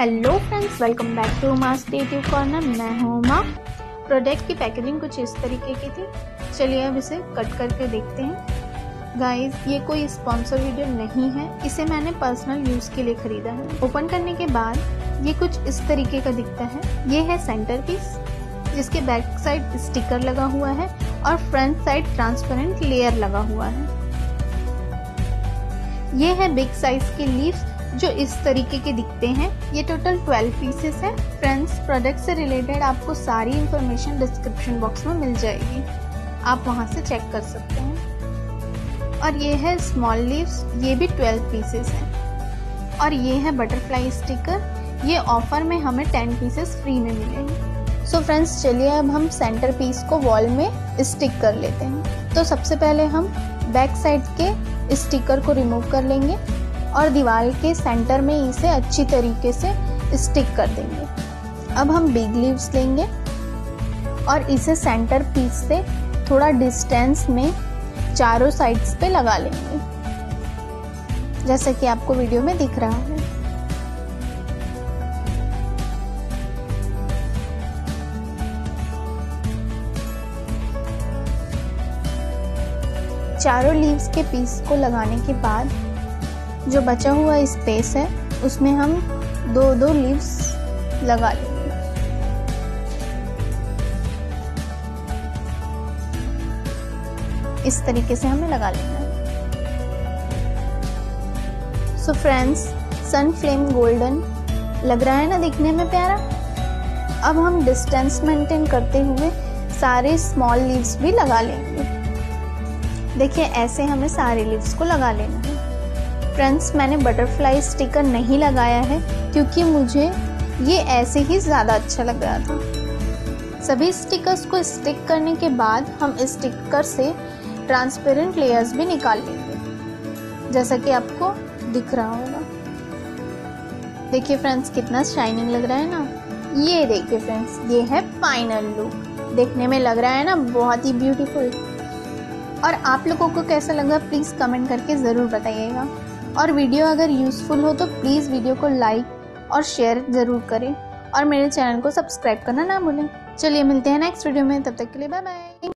Hello friends welcome back to mass creative corner मैं हूँ माँ प्रोडक्ट की पैकेजिंग कुछ इस तरीके की थी। चलिए अब इसे कट करके देखते हैं। गाइस ये कोई स्पॉन्सर वीडियो नहीं है। इसे मैंने पर्सनल यूज़ के लिए ख़रीदा है। ओपन करने के बाद ये कुछ इस तरीके का दिखता है। ये है सेंटर पीस जिसके बैक साइड स्टिकर लगा हुआ है और फ्रंट साइड ट्रांसपेरेंट लेयर लगा हुआ है। ये है बिग साइज़ के लीव्स जो इस तरीके के दिखते हैं, ये टोटल 12 पीसेस है। फ्रेंड्स प्रोडक्ट से रिलेटेड आपको सारी इंफॉर्मेशन डिस्क्रिप्शन बॉक्स में मिल जाएगी। आप वहाँ से चेक कर सकते हैं। और ये है स्मॉल लीव्स ये भी 12 पीसेस हैं। और ये है बटरफ्लाई स्टिकर ये ऑफ़र में हमें 10 पीसेस फ्री में मिलेंगे। सो फ्रेंड्स चलिए अब हम सेंटर पीस को वॉल में स्टिक कर लेते हैं। तो सबसे पहले हम बैक साइड के स्टिकर को रिमूव कर लेंगे। और दीवार के सेंटर में इसे अच्छी तरीके से स्टिक कर देंगे। अब हम बिग लीव्स लेंगे और इसे सेंटर पीस से थोड़ा डिस्टेंस में चारों साइड्स पे लगा लेंगे। जैसा कि आपको वीडियो में दिख रहा है। चारों लीव्स के पीस को लगाने के बाद जो बचा हुआ स्पेस है, उसमें हम दो दो लीव्स लगा लेंगे इस तरीके से हमें लगा लेना है। So friends sun flame golden लग रहा है ना दिखने में प्यारा? अब हम डिस्टेंस मेंटेन करते हुए सारे स्मॉल लीव्स भी लगा लेंगे। देखिए, ऐसे हमें सारे लीव्स को लगा लेना है। फ्रेंड्स मैंने बटरफ्लाई स्टिकर नहीं लगाया है, क्योंकि मुझे ये ऐसे ही ज़्यादा अच्छा लग रहा था। सभी स्टिकर्स को स्टिक करने के बाद हम स्टिकर से ट्रांसपेरेंट लेयर्स भी निकाल लेंगे, जैसा कि आपको दिख रहा होगा। देखिए फ्रेंड्स कितना शाइनिंग लग रहा है ना। ये देखिए फ्रेंड्स ये है फाइनल लुक देखने में लग रहा है ना, बहुत ही ब्यूटीफुल और आप लोगों को कैसा लगा प्लीज़ कमेंट करके ज़रूर बताइएगा। और वीडियो अगर यूज़फुल हो तो प्लीज़ वीडियो को लाइक और शेयर ज़रूर करें। और मेरे चैनल को सब्सक्राइब करना ना भूलें। चलिए मिलते हैं नेक्स्ट वीडियो में, तब तक के लिए बाय बाय